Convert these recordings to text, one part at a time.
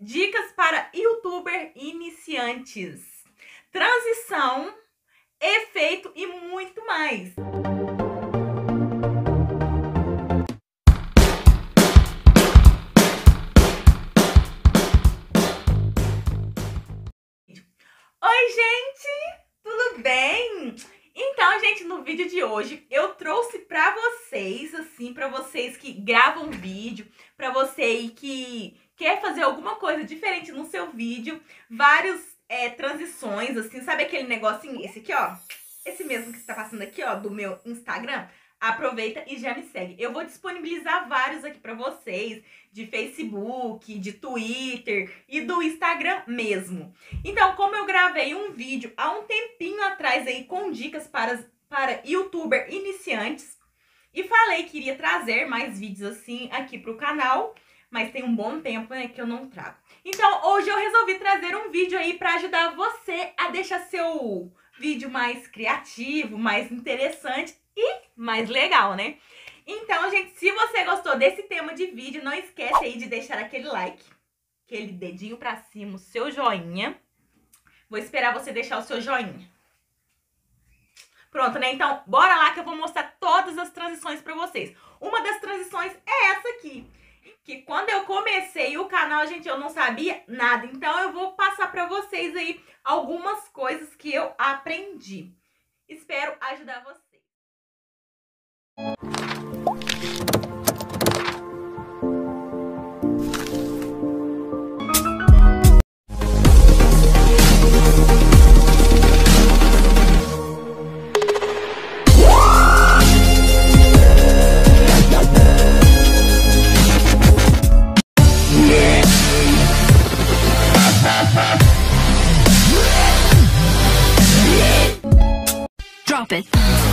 dicas para youtuber iniciantes, transição, efeito e muito mais. Oi, gente! Tudo bem? Então, gente, no vídeo de hoje eu trouxe pra vocês, assim, pra vocês que gravam vídeo, pra você que quer fazer alguma coisa diferente no seu vídeo, vários é, transições, assim, sabe aquele negocinho, esse aqui, ó, esse mesmo que está passando aqui, ó, do meu Instagram, aproveita e já me segue. Eu vou disponibilizar vários aqui para vocês, de Facebook, de Twitter e do Instagram mesmo. Então, como eu gravei um vídeo há um tempinho atrás aí com dicas para, para youtuber iniciantes e falei que iria trazer mais vídeos assim aqui pro canal, mas tem um bom tempo né, que eu não trago. Então, hoje eu resolvi trazer um vídeo aí para ajudar você a deixar seu vídeo mais criativo, mais interessante e mais legal, né? Então, gente, se você gostou desse tema de vídeo, não esquece aí de deixar aquele like, aquele dedinho pra cima, o seu joinha. Vou esperar você deixar o seu joinha. Pronto, né? Então, bora lá que eu vou mostrar todas as transições pra vocês. Uma das transições é essa aqui que quando eu comecei o canal, gente, eu não sabia nada. Então eu vou passar para vocês aí algumas coisas que eu aprendi. Espero ajudar vocês. Drop it.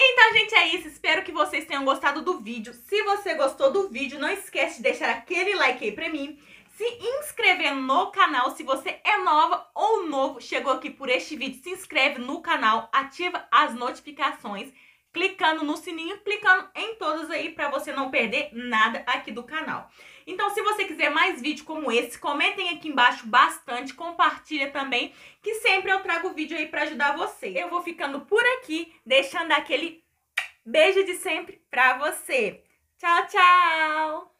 Então, gente, é isso. Espero que vocês tenham gostado do vídeo. Se você gostou do vídeo, não esquece de deixar aquele like aí pra mim. Se inscrever no canal, se você é nova ou novo, chegou aqui por este vídeo, se inscreve no canal, ativa as notificações, clicando no sininho, clicando em todos aí para você não perder nada aqui do canal. Então, se você quiser mais vídeo como esse, comentem aqui embaixo bastante, compartilha também, que sempre eu trago vídeo aí para ajudar você. Eu vou ficando por aqui, deixando aquele beijo de sempre pra você. Tchau, tchau!